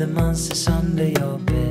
the monsters under your bed.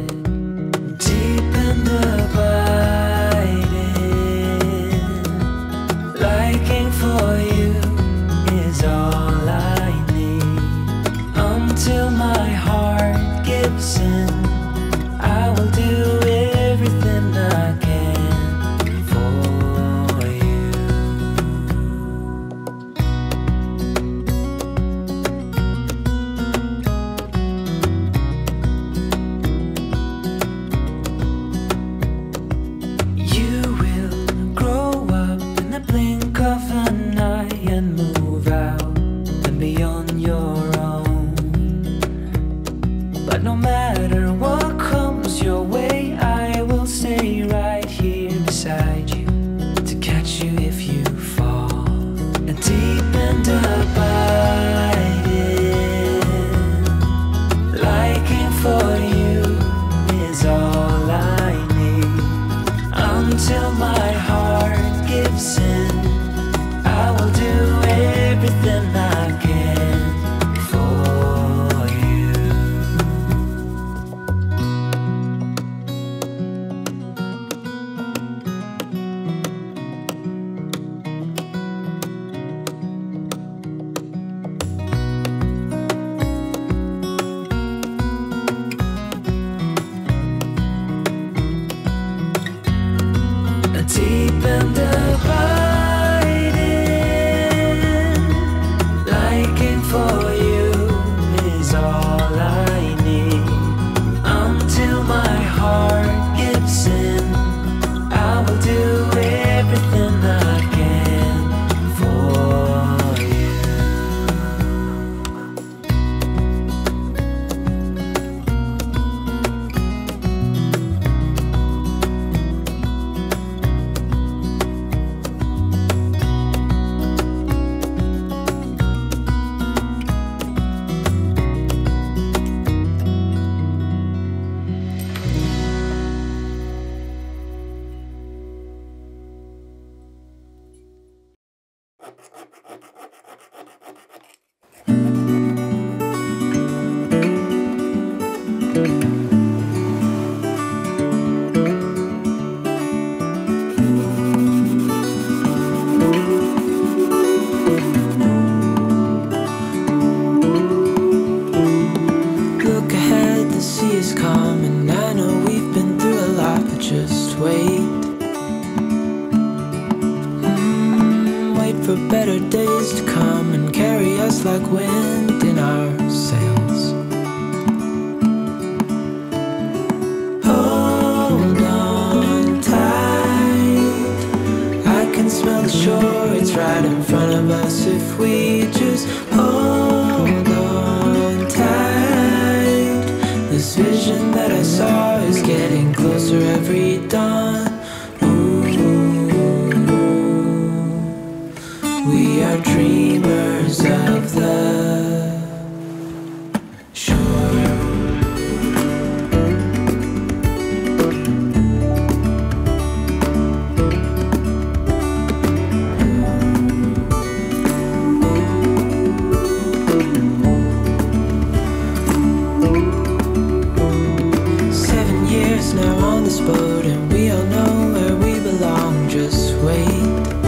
now on this boat and we all know where we belong. Just wait.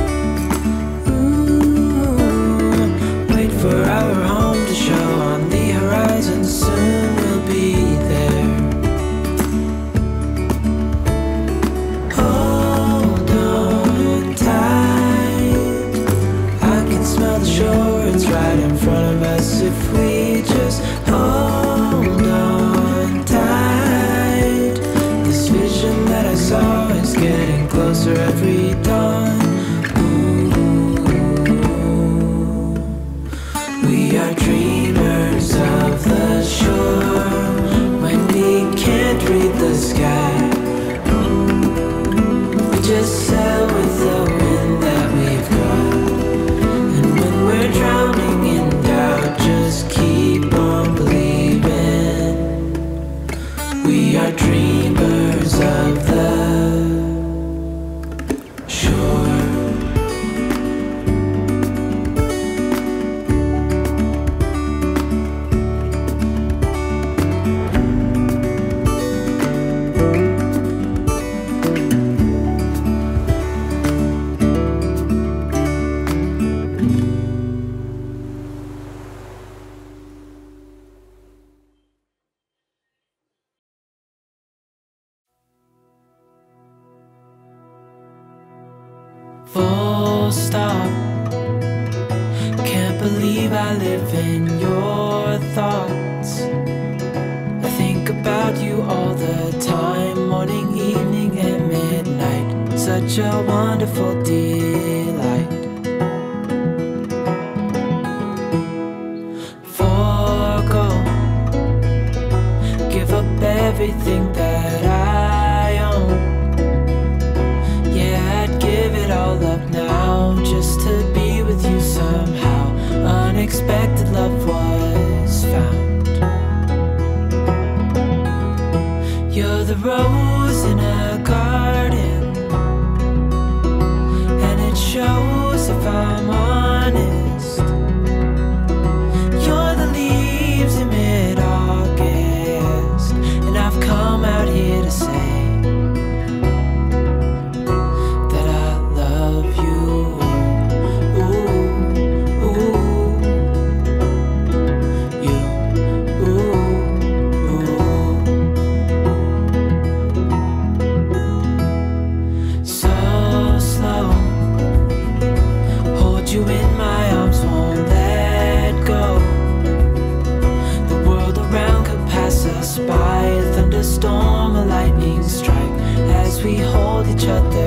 myself I live in your thoughts. I think about you all the time, morning, evening, and midnight. Such a wonderful delight. Forgo, give up everything that I own. Yeah, I'd give it all up hold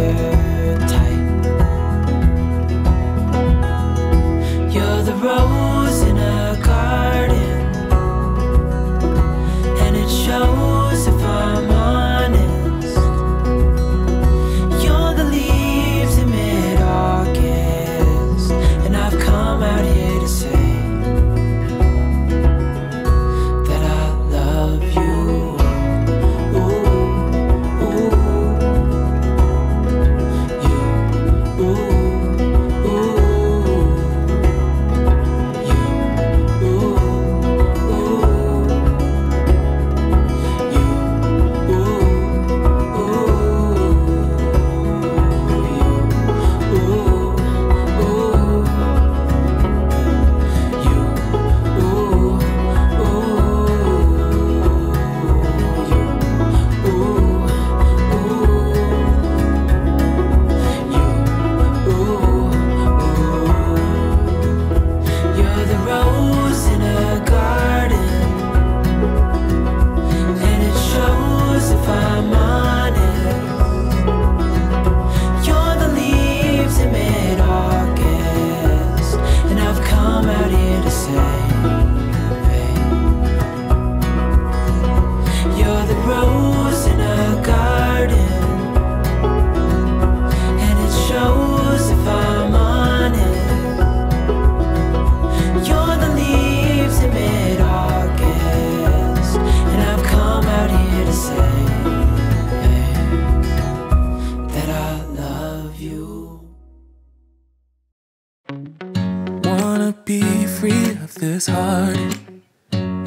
of hard.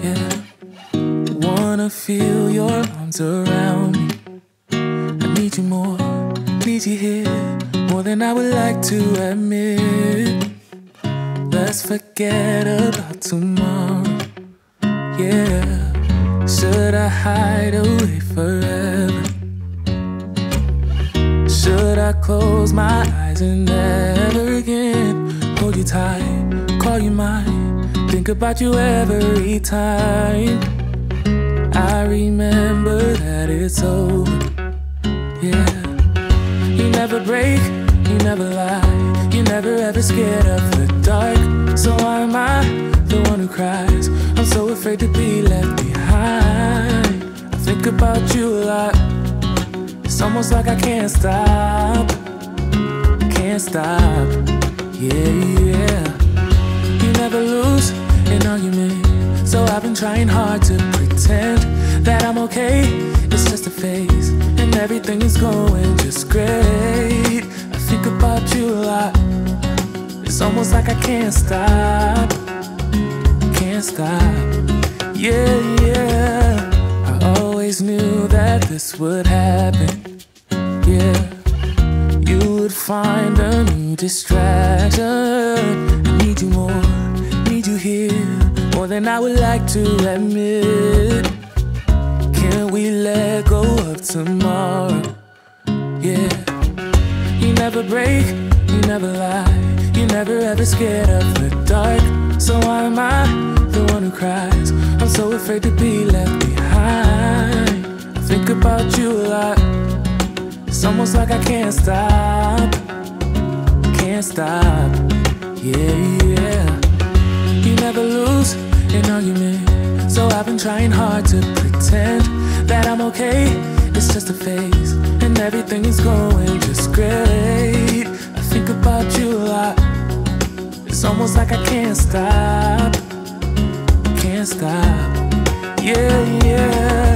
yeah. Wanna feel your arms around me. I need you more, need you here, more than I would like to admit. Let's forget about tomorrow, yeah. Should I hide away forever? Should I close my eyes and never again hold you tight, call you mine, think about you every time? I remember that it's over, yeah. You never break, you never lie, you never ever scared of the dark. So why am I the one who cries? I'm so afraid to be left behind. I think about you a lot. It's almost like I can't stop, can't stop. Yeah, yeah. Never lose an argument, so I've been trying hard to pretend that I'm okay. It's just a phase, and everything is going just great. I think about you a lot. It's almost like I can't stop, can't stop. Yeah, yeah. I always knew that this would happen. Yeah, you would find a new distraction. I need you more, here, more than I would like to admit. Can we let go of tomorrow? Yeah, you never break, you never lie, you never ever scared of the dark. So why am I the one who cries? I'm so afraid to be left behind. I think about you a lot. It's almost like I can't stop. Can't stop. Yeah, yeah. Never lose an argument. So I've been trying hard to pretend that I'm okay. It's just a phase, and everything is going just great. I think about you a lot. It's almost like I can't stop. Can't stop. Yeah, yeah.